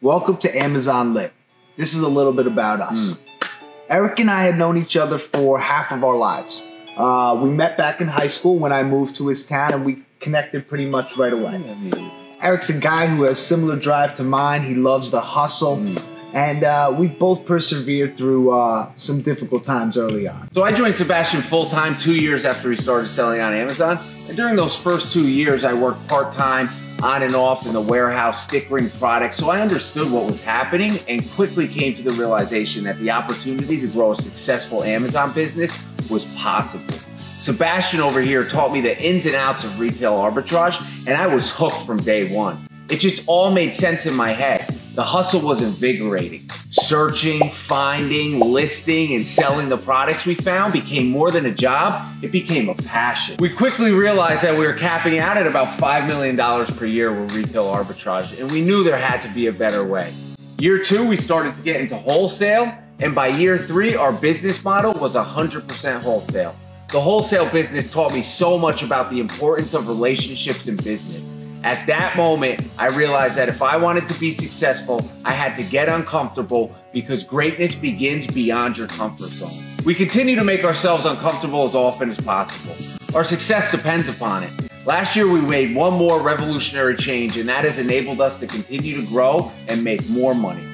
Welcome to Amazon Lit. This is a little bit about us. Eric and I had known each other for half of our lives. Uh, we met back in high school when I moved to his town and we connected pretty much right away. Eric's a guy who has similar drive to mine. He loves the hustle. And uh, we've both persevered through uh, some difficult times early on. So I joined Sebastian full time two years after he started selling on Amazon. And during those first two years, I worked part time on and off in the warehouse stickering products. So I understood what was happening and quickly came to the realization that the opportunity to grow a successful Amazon business was possible. Sebastian over here taught me the ins and outs of retail arbitrage, and I was hooked from day one. It just all made sense in my head. The hustle was invigorating. Searching, finding, listing, and selling the products we found became more than a job, it became a passion. We quickly realized that we were capping out at about $5 million per year with retail arbitrage, and we knew there had to be a better way. Year two, we started to get into wholesale, and by year three, our business model was 100% wholesale. The wholesale business taught me so much about the importance of relationships in business. At that moment, I realized that if I wanted to be successful, I had to get uncomfortable because greatness begins beyond your comfort zone. We continue to make ourselves uncomfortable as often as possible. Our success depends upon it. Last year, we made one more revolutionary change, and that has enabled us to continue to grow and make more money.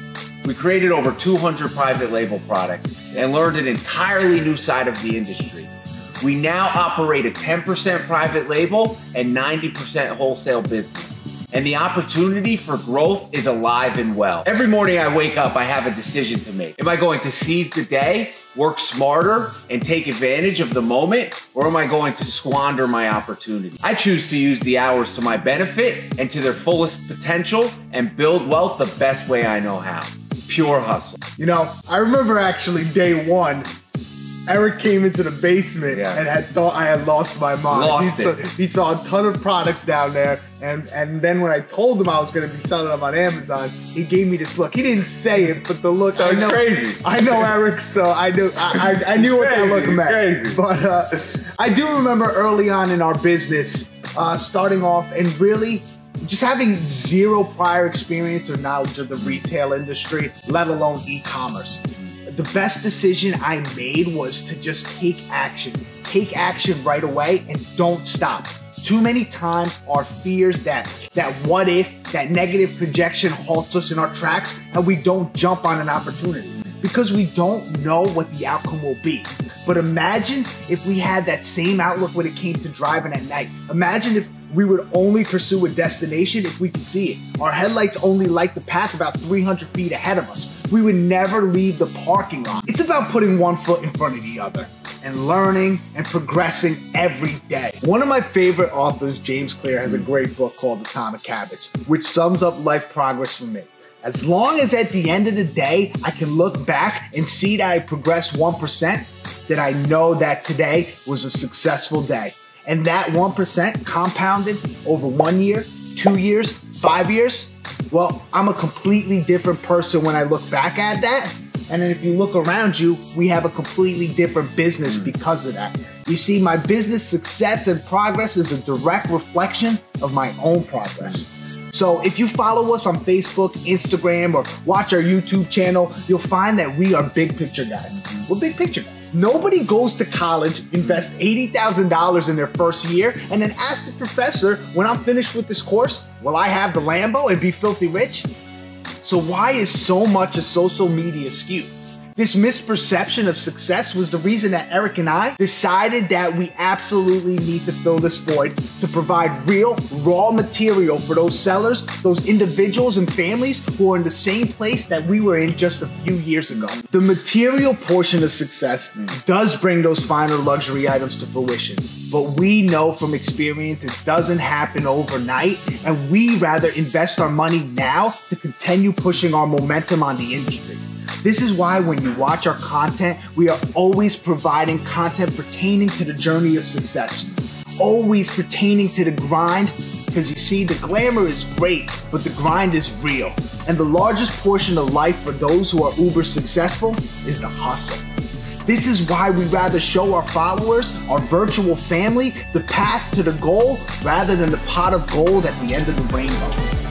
We created over 200 private label products and learned an entirely new side of the industry. We now operate a 10% private label and 90% wholesale business. And the opportunity for growth is alive and well. Every morning I wake up, I have a decision to make. Am I going to seize the day, work smarter, and take advantage of the moment? Or am I going to squander my opportunity? I choose to use the hours to my benefit and to their fullest potential and build wealth the best way I know how. Pure hustle. You know, I remember actually day one, Eric came into the basement Yeah. and had thought I had lost my mind. Lost he, saw, it. he saw a ton of products down there, and and then when I told him I was going to be selling them on Amazon, he gave me this look. He didn't say it, but the look. That I was know, crazy. I know Eric, so I knew I, I, I knew what that Crazy, look meant. crazy. But uh, I do remember early on in our business, uh, starting off and really just having zero prior experience or knowledge of the retail industry, let alone e-commerce. The best decision I made was to just take action. Take action right away and don't stop. Too many times our fears that that what if, that negative projection halts us in our tracks and we don't jump on an opportunity because we don't know what the outcome will be. But imagine if we had that same outlook when it came to driving at night. Imagine if we would only pursue a destination if we could see it. Our headlights only light the path about 300 feet ahead of us. We would never leave the parking lot. It's about putting one foot in front of the other and learning and progressing every day. One of my favorite authors, James Clear, has a great book called Atomic Habits, which sums up life progress for me. As long as at the end of the day, I can look back and see that I progressed 1%, then I know that today was a successful day. And that 1% compounded over one year, two years, five years, well, I'm a completely different person when I look back at that. And then if you look around you, we have a completely different business hmm. because of that. You see, my business success and progress is a direct reflection of my own progress. So if you follow us on Facebook, Instagram, or watch our YouTube channel, you'll find that we are big picture guys. We're big picture guys. Nobody goes to college, invest $80,000 in their first year, and then ask the professor, when I'm finished with this course, will I have the Lambo and be filthy rich? So why is so much of social media skewed? This misperception of success was the reason that Eric and I decided that we absolutely need to fill this void to provide real, raw material for those sellers, those individuals and families who are in the same place that we were in just a few years ago. The material portion of success does bring those finer luxury items to fruition, but we know from experience it doesn't happen overnight, and we rather invest our money now to continue pushing our momentum on the industry. This is why when you watch our content, we are always providing content pertaining to the journey of success, always pertaining to the grind. Because you see, the glamour is great, but the grind is real. And the largest portion of life for those who are uber successful is the hustle. This is why we rather show our followers, our virtual family, the path to the goal rather than the pot of gold at the end of the rainbow.